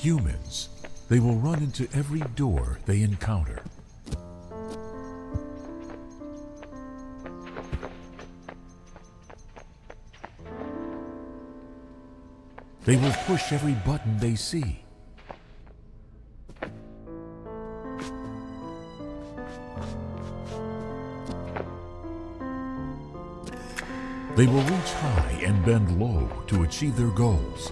humans, they will run into every door they encounter. They will push every button they see. They will reach high and bend low to achieve their goals.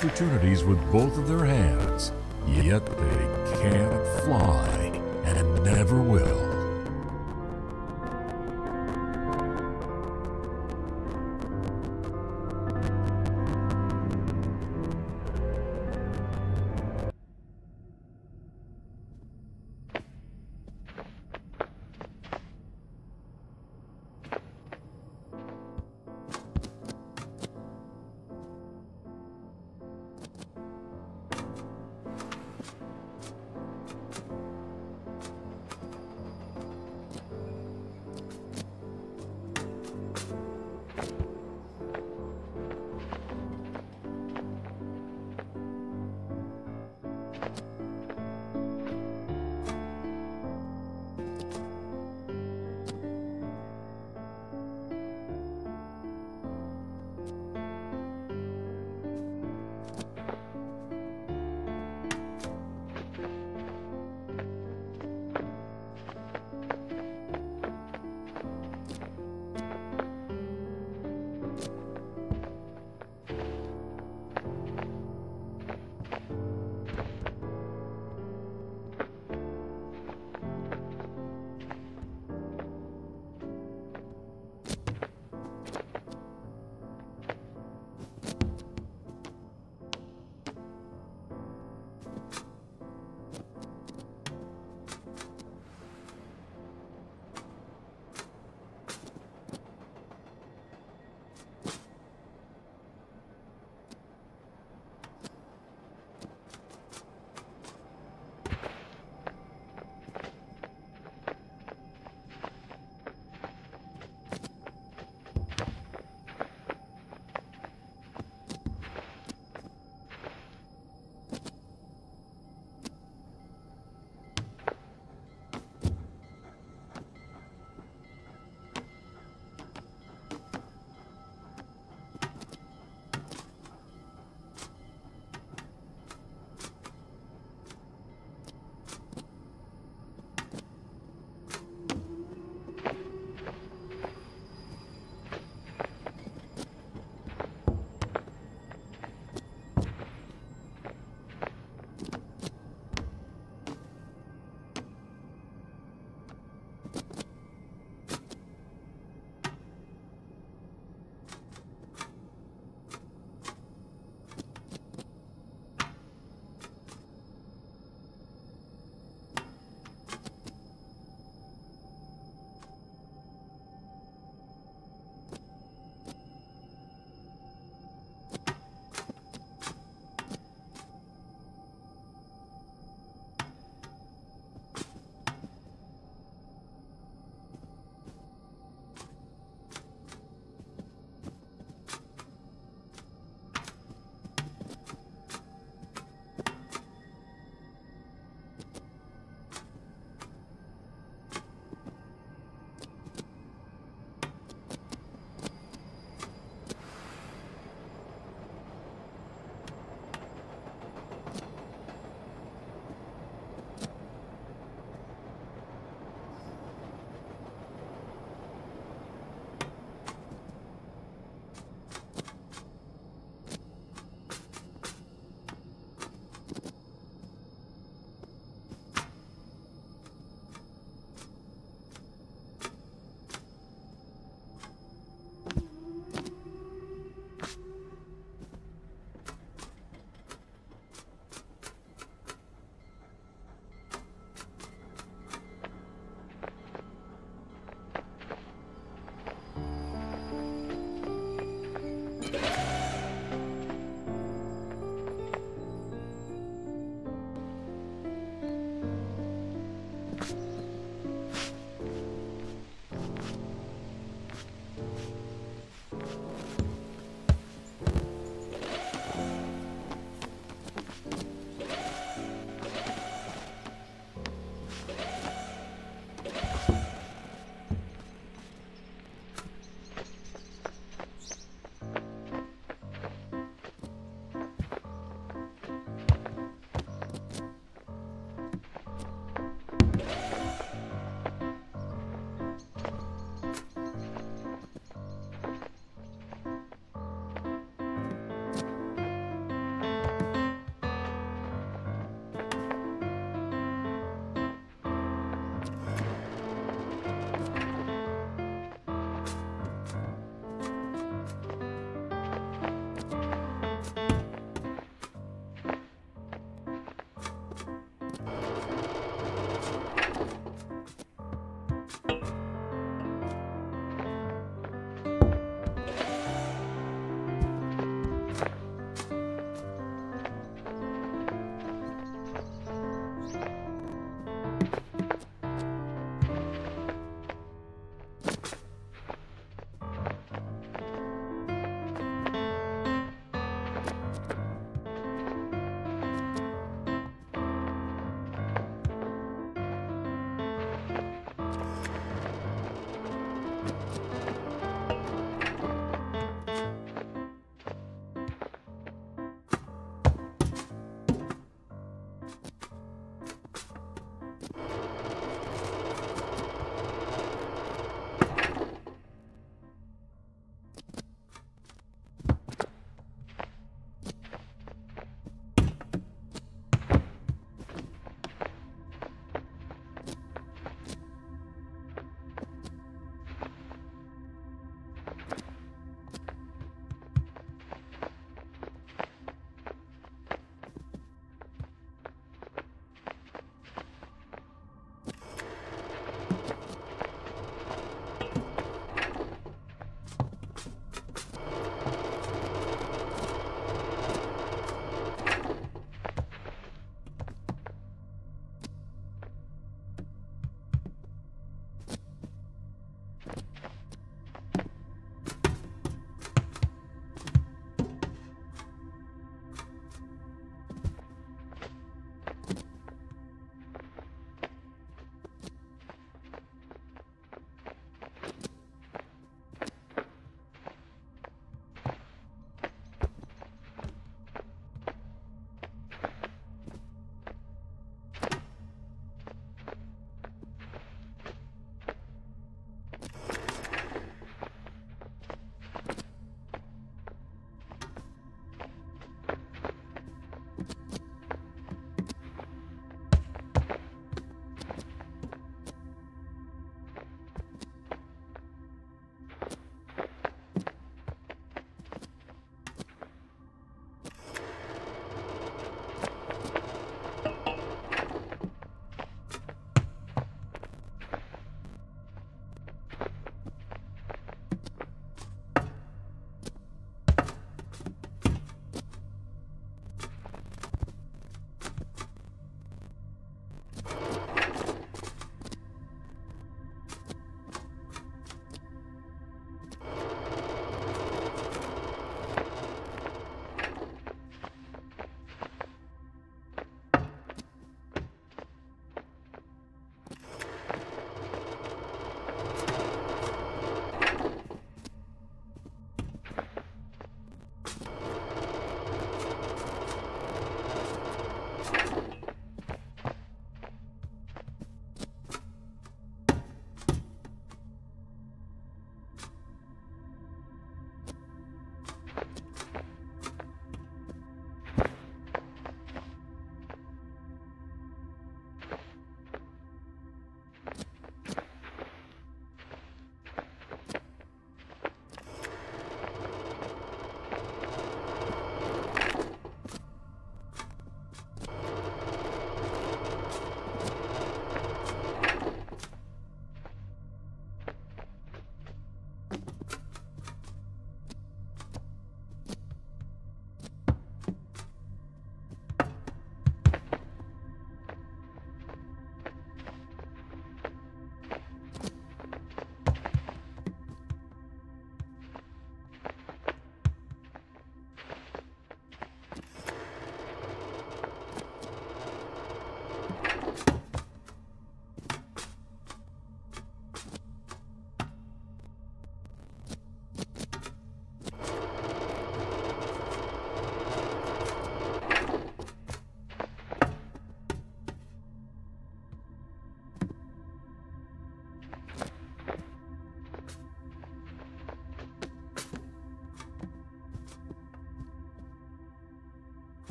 Opportunities with both of their hands, yet they can't fly and never will.